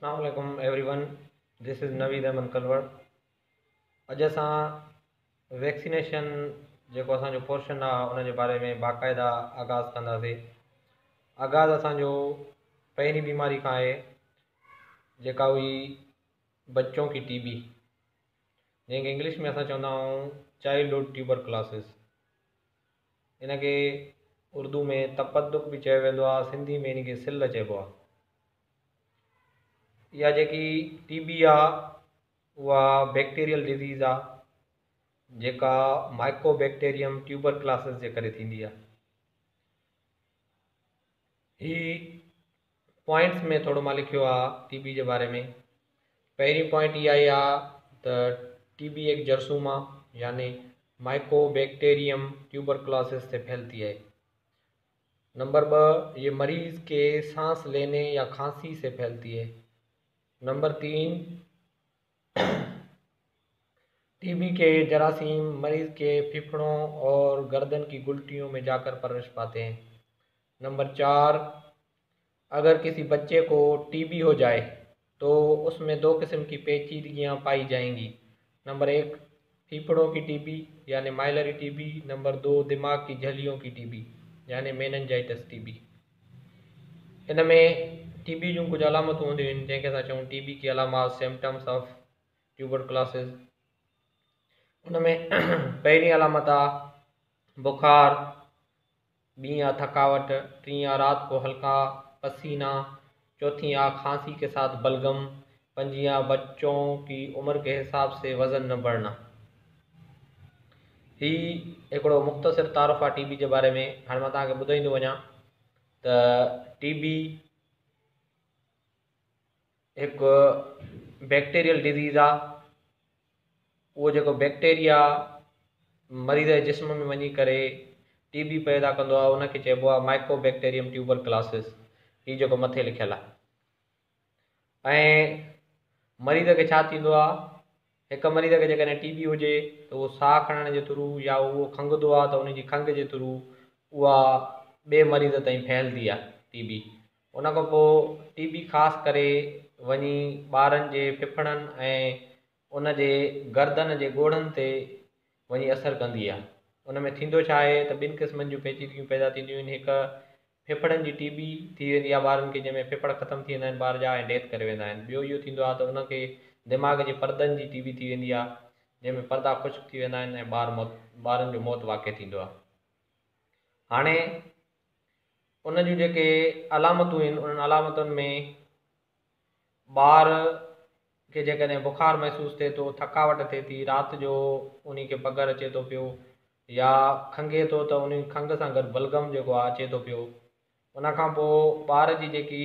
असलामेकुम every everyone this is Naveed Ahmed Kalwar अॼु असां vaccination जेको असांजो पोर्शन आहे हुनजे बारे में बाक़ाइदा आगाज़ कंदासीं आगाज़ असांजो पहिरीं बीमारी खां आहे जेका हुई बच्चो की टीबी बी जंहिंखे इंग्लिश में असां चवंदा आहियूं चाइल्डहु ट्यूबर क्लासिस इनखे उर्दू में तपदुक बि चयो वेंदो आहे सिंधी में इनखे सिल चइबो आहे इहा जेकी टीबी आहे डिज़ीज़ आहे जेका माइकोबैक्टेरियम ट्यूबर क्लासिस के करे ही पॉइंट्स में थोड़ा मां लिखियो आहे टीबी के बारे में पैरी पॉइंट इहा ई टीबी एक जरसूम आहे यानी माइकोबैक्टेरियम ट्यूबर क्लासिस से फैलती है नंबर ब ये मरीज़ के सांस लेने या खांसी से फैलती है नंबर तीन टीबी के जरासीम मरीज़ के फिफड़ों और गर्दन की गुल्टियों में जाकर परवरिश पाते हैं नंबर चार अगर किसी बच्चे को टीबी हो जाए तो उसमें दो किस्म की पेचीदगियाँ पाई जाएंगी नंबर एक फिफड़ों की टीबी यानी माइलरी टीबी नंबर दो दिमाग की झलियों की टीबी यानी मेनजाइटस टीबी इनमें टीबी जूं कुझु अलामतूं हूंदियूं आहिनि जंहिंखे असां चऊं टीबी की अलामत सिमटम्स ऑफ ट्यूबर क्लासिस उनमें पहिरीं अलामत आहे बुखार ॿी आहे थकावट टीं आहे राति को हल्का पसीना चौथी आहे खांसी के साथ बलगम पंजी आहे बच्चों की उमिरि के हिसाब से वज़न न बढ़ना ही हिकिड़ो मुख़्तसिर तारीफ़ु आहे टीबी बी जे बारे में हाणे मां तव्हांखे ॿुधाईंदो वञा त टी हिकु बैक्टेरियल डिज़ीज़ आहे उहो जेको बैक्टेरिया मरीज़ जे जिस्म में वञी करे टी बी पैदा कंदो आहे उनखे चइबो आहे माइक्रो बैक्टेरियम ट्यूबर क्लासिस हीउ जेको मथे लिखियलु आहे ऐं मरीज़ खे छा थींदो आहे हिकु मरीज़ खे जेकॾहिं टी बी हुजे त उहो साहु खणण जे थ्रू या उहो खंघंदो आहे त उनजी खंघ जे थ्रू उहा ॿिए मरीज़ ताईं फहिलंदी आहे टी बी उन खां पोइ टी बी ख़ासि करे वञी ॿारनि जे फिफड़नि ऐं गर्दन जे ॻोढ़नि ते वञी असर कंदी आहे उन में थींदो छा आहे त ॿिनि क़िस्मनि जूं पैदा थींदियूं आहिनि हिकु फिफड़नि जी टीबी थी वेंदी आहे ॿारनि खे जंहिंमें थी वेंदा आहिनि ॿार जा ऐं डेथ करे वेंदा आहिनि ॿियो इहो थींदो आहे त उनखे दिमाग़ जे परदनि जी टीबी थी वेंदी आहे जंहिंमें परदा ख़ुश्क थी वेंदा आहिनि ऐं ॿार मौ ॿारनि जो मौतु वाकि थींदो आहे हाणे उन जूं जेके अलामतूं आहिनि उन्हनि अलामतुनि में ॿार खे जेकॾहिं बुखार महसूस थिए थो थकावट थिए थी राति जो उन खे पघारु अचे थो पियो या खंघे थो त उन खंघि सां गॾु बलगम जेको आहे अचे थो पियो उन खां पोइ ॿार जी जेकी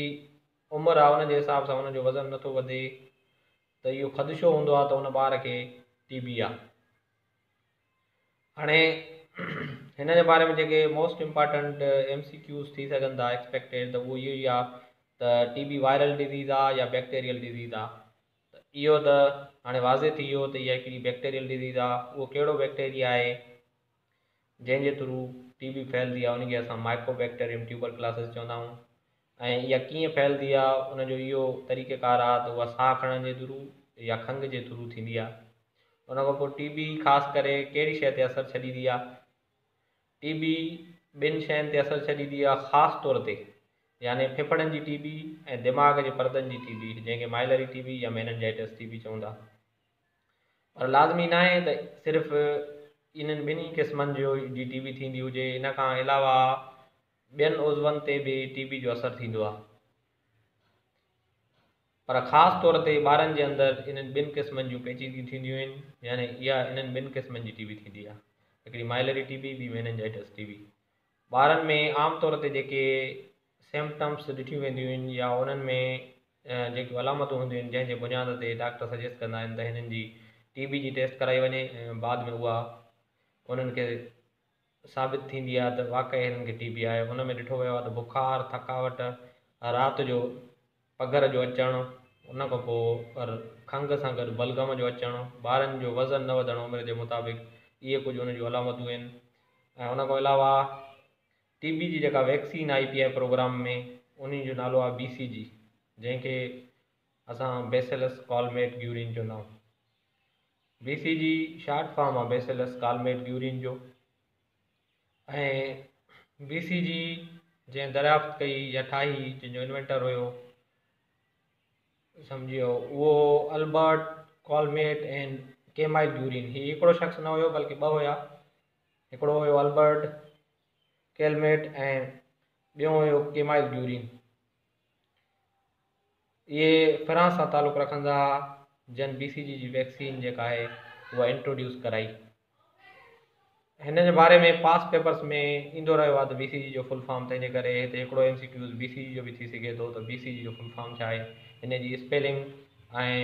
उमिरि आहे उन जे हिसाब सां उनजो वज़न नथो वधे त इहो ख़दशो हूंदो आहे त उन ॿार खे टीबी आहे हाणे हिन जे बारे में जेके मोस्ट एम सी एमसिक्यूज़ थी सघनि था एक्सपेक्टेड त उहो इहो ई आहे टीबी वायरल डिज़ीज़ आहे या बैक्टेरियल डिज़ीज़ आहे त इहो त हाणे वाज़े थी वियो त इहा हिकिड़ी बैक्टेरियल डिज़ीज़ आहे उहो कहिड़ो बैक्टेरिया आहे जंहिंजे थ्रू टीबी फैलदी आहे उनखे असां माइक्रो बैक्टेरियम ट्यूबर क्लासिस चवंदा आहियूं ऐं इहा कीअं फैलदी आहे उनजो इहो तरीक़ेकार आहे त उहा साहु खणण जे थ्रू या खंघि जे थ्रू थींदी आहे उनखां पोइ टी बी ख़ासि करे कहिड़ी शइ ते असरु छॾींदी आहे टीबी ॿिनि शयुनि ते असरु छॾींदी आहे ख़ासि तौर ते यानी फिफड़नि जी टीबी ऐं दिमाग़ जे परदनि जी थींदी जंहिंखे माइलरी टीवी या मेनजाइटस जाइटस टीवी चवंदा पर लाज़मी न आहे त सिर्फ़ु इन्हनि ॿिन्ही क़िस्मनि जो जी टीवी थींदी हुजे इन खां अलावा ॿियनि उज़वनि ते बि टीवी जो असरु थींदो आहे पर ख़ासि तौर ते ॿारनि जे अंदरि इन्हनि ॿिनि क़िस्मनि जूं पैचीगी थींदियूं आहिनि यानी इहा इन्हनि ॿिनि क़िस्मनि जी थींदी आहे हिकिड़ी माइलरी टीवी ॿी मेनजाइटस जाइटस टीवी ॿारनि में आमतौर ते जेके सिमटम्स ॾिठी वेंदियूं आहिनि या उन्हनि में जेके अलामतूं हूंदियूं आहिनि जंहिंजे बुनियाद ते डॉक्टर सजेस्ट कंदा आहिनि त हिननि जी टी बी जी टेस्ट कराई वञे ऐं बाद में उहा उन्हनि खे साबित थींदी आहे त वाक़ई हिननि खे टी बी आहे हुन में ॾिठो वियो आहे त बुखार थकावट राति जो पघर जो अचणु उन खां पोइ खंघि सां गॾु बलगम जो अचणु ॿारनि जो वज़न न वधणु उमिरि जे मुताबिक़ इहे कुझु उन्हनि जूं अलामतूं आहिनि ऐं खां अलावा टीबी जी जेका vaccine I P I program में उन जो नालो आहे बी सी जी जंहिंखे असां बेसेलस कॉलमेट ग्यूरिन जो नओं B C G short form आहे बेसेलस कॉलमेट ग्यूरिन जो ऐं बी सी जी जंहिं दरियाफ़्त कई यठा जंहिंजो इन्वेंटर हुयो सम्झी वियो उहो अल्बर्ट कॉलमेट ऐं केमाइल ग्यूरिन हीउ हिकिड़ो शख़्स न हुयो बल्कि ॿ हुया हिकिड़ो हुयो अल्बर्ट कैलमेट ऐं ॿियो हुयो केमाइक ग्यूरिन इहे फ्रांस सां तालुक़ु रखंदा हुआ जन बी सी जी वैक्सीन जेका आहे उहा इंट्रोड्यूस कराई हिन जे बारे में पास पेपर्स में ईंदो रहियो आहे त सी जी जो फुल फॉर्म तंहिंजे करे हिते हिकिड़ो M C Qs B C G जो बि थी सघे थो त बी सी जी जो फुल फॉर्म छा आहे हिन जी स्पेलिंग ऐं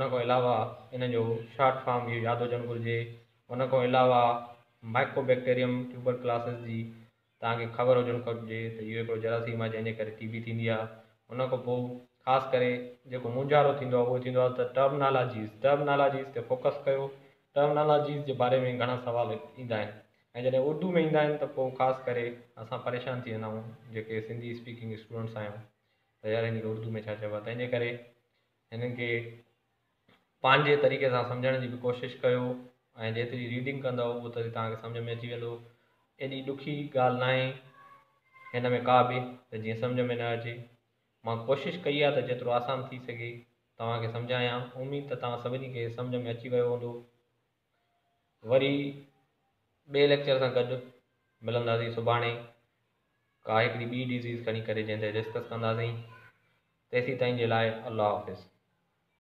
उनखां अलावा इन जो शॉर्ट फॉर्म इहो यादव जंहिं घुरिजे उनखां अलावा माइक्रोबैक्टेरियम ट्यूबर क्लासिस जी तव्हांखे ख़बर हुजणु खपजे त इहो हिकिड़ो जरासीम आहे जंहिंजे करे टी बी थींदी आहे हुन खां पोइ ख़ासि करे जेको मुंझारो थींदो आहे उहो थींदो आहे त टर्मनालॉजीस टर्मनालॉजीस ते फोकस कयो टर्मनालॉजीस जे बारे में घणा सुवाल ईंदा आहिनि ऐं जॾहिं उर्दू में ईंदा आहिनि त पोइ ख़ासि करे असां परेशान थी वेंदा आहियूं जेके सिंधी स्पीकिंग स्टूडेंट्स आहियूं त यार हिन खे उर्दू में छा चइबो आहे तंहिंजे करे हिननि खे पंहिंजे तरीक़े सां सम्झण जी बि कोशिशि कयो ऐं जेतिरी रीडिंग कंदव ओतिरी तव्हांखे सम्झि में अची वेंदो एॾी ॾुखी ॻाल्हि न आहे हिन में का बि त जीअं सम्झ में न अचे मां कोशिशि कई आहे त जेतिरो आसान थी सघे तव्हांखे सम्झायां उमेदु त तव्हां सभिनी खे सम्झ में अची वियो हूंदो वरी ॿिए लेक्चर सां गॾु मिलंदासीं सुभाणे का हिकिड़ी ॿी डिज़ीज़ खणी करे जंहिं ते डिस्कस कंदासीं तेसीं ताईं जे लाइ अलाह हाफ़िज़